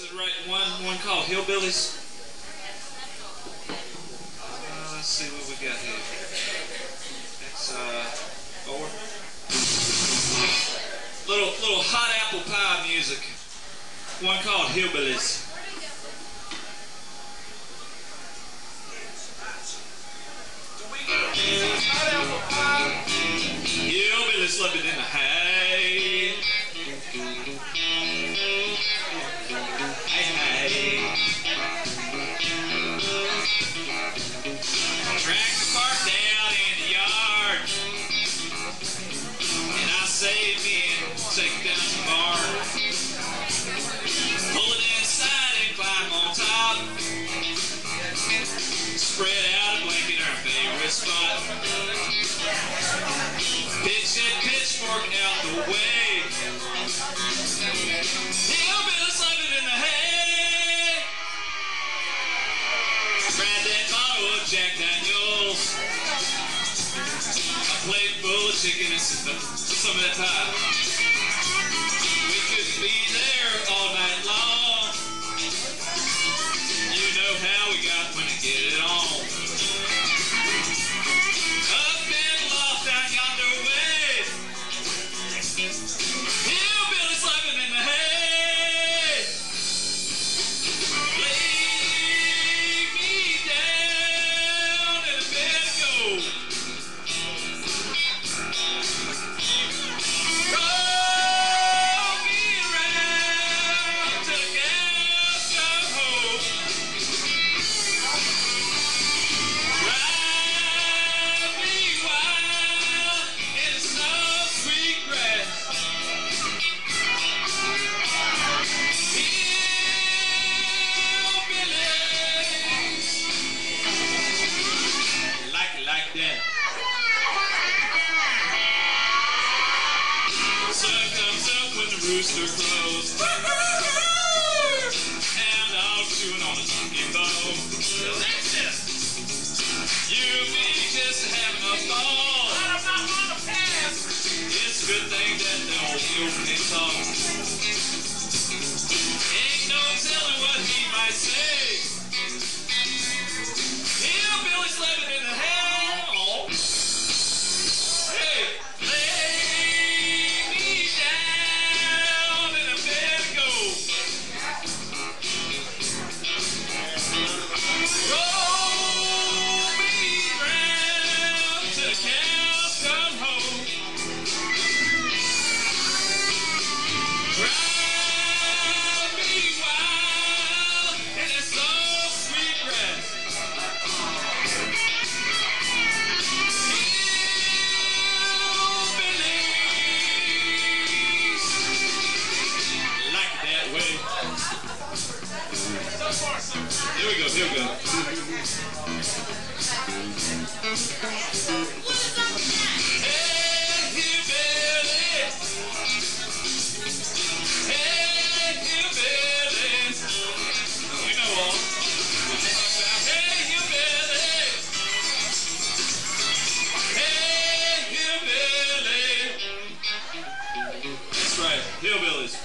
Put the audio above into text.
is right one one called Hillbillies. Uh, let's see what we got here. That's uh four. Little little hot apple pie music. One called Hillbillies. Hillbillies living in the hay. Tractor parked down in the yard. And I saved me and take down the barn. Pull it inside and climb on top. Spread out a blanket, our favorite spot. Chicken and some, of that pie. Rooster crows. And I'm chewing on a monkey bone. Here we go, here we go. Hillbillies.